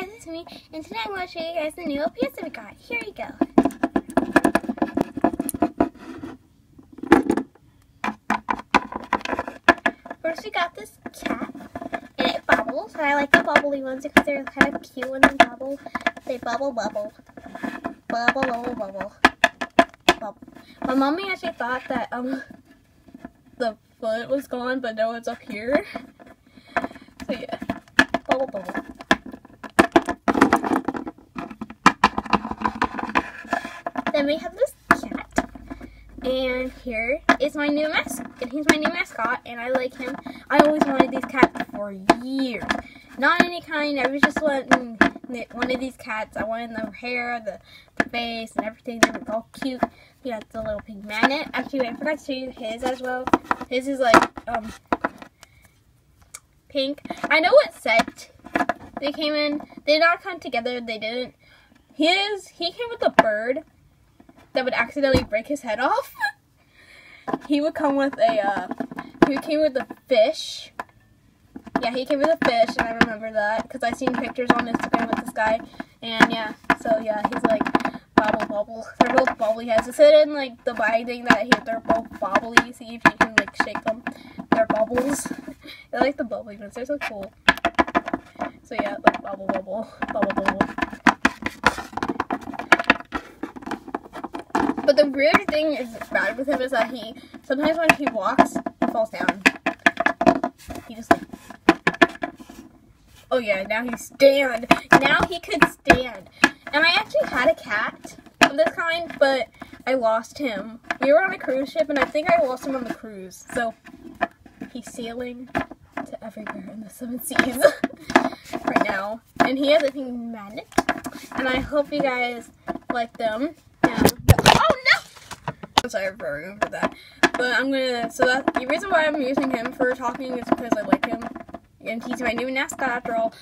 guys, it's me, and today I'm going to show you guys the new LPS that we got. Here you go. First we got this cat, and it bubbles. I like the bubbly ones because they're kind of cute when they bubble. They bubble, bubble. Bubble, bubble, bubble. bubble. My mommy actually thought that um the foot was gone, but no, it's up here. So yeah, we have this cat. And here is my new mascot. And he's my new mascot, and I like him. I always wanted these cats for years. Not any kind. I was just wanting one of these cats. I wanted the hair, the, the face, and everything. They look all cute. He got the little pink magnet. Actually, I forgot to show you his as well. His is like um pink. I know what set they came in. They did not come together. They didn't. His he came with a bird that would accidentally break his head off. he would come with a, uh, he came with a fish. Yeah, he came with a fish, and I remember that, because I seen pictures on Instagram with this guy, and yeah, so yeah, he's like, bobble bobble. They're both bubbly heads. It said in, like, the binding that he, they're both bobbly, see if you can, like, shake them. They're bubbles. I like the bubbly ones, they're so cool. So yeah, like, bubble bubble, bubble bubble. But the weird thing is bad with him is that he sometimes when he walks, he falls down. He just like Oh yeah, now he stand. Now he could stand. And I actually had a cat of this kind, but I lost him. We were on a cruise ship and I think I lost him on the cruise. So he's sailing to everywhere in the seven seas right now. And he has a pink magnet. And I hope you guys like them. Sorry for for that. But I'm gonna, so that, the reason why I'm using him for talking is because I like him. And he's my new mascot after all.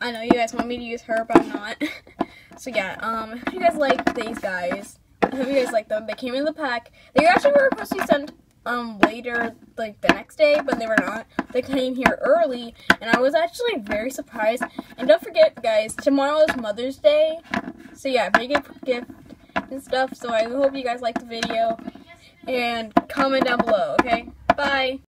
I know you guys want me to use her, but I'm not. so yeah, um, I hope you guys like these guys. I hope you guys like them. They came in the pack. They actually were supposed to be sent um later like the next day but they were not they came here early and i was actually very surprised and don't forget guys tomorrow is mother's day so yeah big gift and stuff. So I hope you guys liked the video. And comment down below, okay? Bye.